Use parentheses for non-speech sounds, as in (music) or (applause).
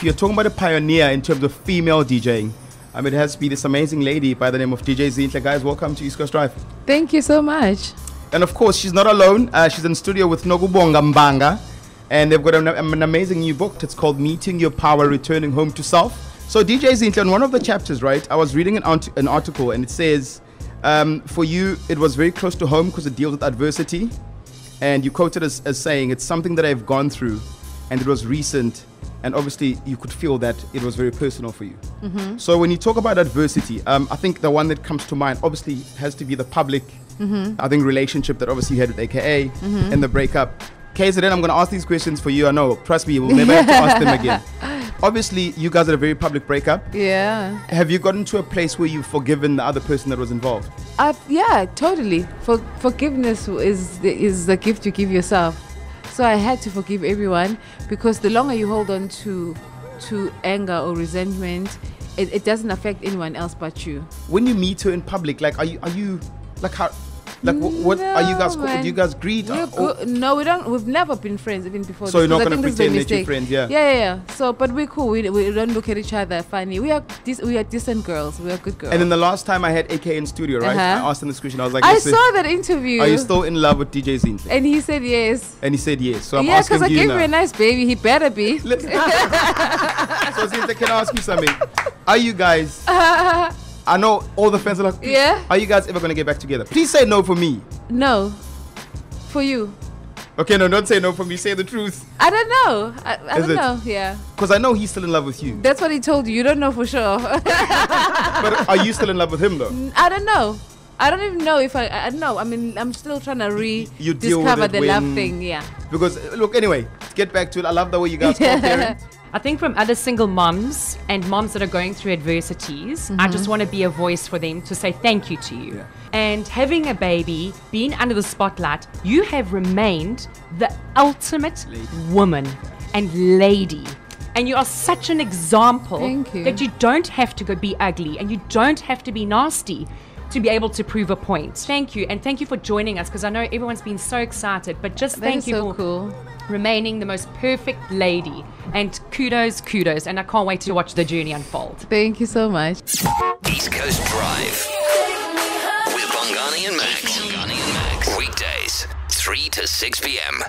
if you're talking about a pioneer in terms of female DJing, I mean, it has to be this amazing lady by the name of DJ Zinhle. Guys, welcome to East Coast Drive. Thank you so much. And of course, she's not alone. Uh, she's in studio with Nokubonga Mabanga. And they've got an, an amazing new book. It's called Meeting Your Power, Returning Home to Self. So, DJ Zinhle, in one of the chapters, right, I was reading an, art- an article and it says, um, for you, it was very close to home because it deals with adversity. And you quoted as, as saying, it's something that I've gone through and it was recent. And obviously, you could feel that it was very personal for you. So, when you talk about adversity, um, I think the one that comes to mind obviously has to be the public, I think, relationship that obviously you had with AKA and the breakup. KZN, I'm going to ask these questions for you. I know, trust me, we'll never have to ask them again. (laughs) Obviously, you guys had a very public breakup. Yeah. Have you gotten to a place where you've forgiven the other person that was involved? Uh, yeah, totally. For forgiveness is the, is the gift you give yourself. So I had to forgive everyone because the longer you hold on to to anger or resentment, it, it doesn't affect anyone else but you. When you meet her in public, like, are you, are you, like, how, like, wh- what are you guys? No, man. do you guys greet? Or-. No, we don't. We've never been friends even before. So this, you're not gonna think this is a pretend that you're friends, yeah? Yeah, yeah, yeah. So, but we're cool. We, we don't look at each other funny. We are we are decent girls. We are good girls. And then the last time I had AK in studio, right? Uh-huh. I asked him this question. I was like, I saw that interview. are you still in love with DJ Zinhle? And he said yes. And he said yes. So I'm yeah, asking because I you gave now. you a nice baby. He better be. (laughs) So Zinhle, can I ask you something? Are you guys? (laughs) I know all the fans are like, Yeah. Are you guys ever gonna get back together? Please say no for me. no, for you. Okay, no, don't say no for me. Say the truth, I don't know. I, I don't it? know. Yeah, because I know he's still in love with you. that's what he told you. You don't know for sure. (laughs) But are you still in love with him though? I don't know. I don't even know if I. I don't know. I mean, I'm still trying to re You deal with discover the love thing. Yeah. Because look, anyway, get back to it. I love the way you guys (laughs) co-parent. I think from other single moms and moms that are going through adversities, I just mm-hmm. want to be a voice for them to say thank you to you. Yeah. And having a baby, being under the spotlight, you have remained the ultimate Lady. woman and lady. And you are such an example you. that you don't have to go be ugly and you don't have to be nasty to be able to prove a point. Thank you. And thank you for joining us because I know everyone's been so excited. But just That thank you so for cool. Remaining the most perfect lady. And kudos, kudos. And I can't wait to watch the journey unfold. Thank you so much. East Coast Drive with Bongani and Mags. Bongani and Mags. Weekdays, 3 to 6 p.m.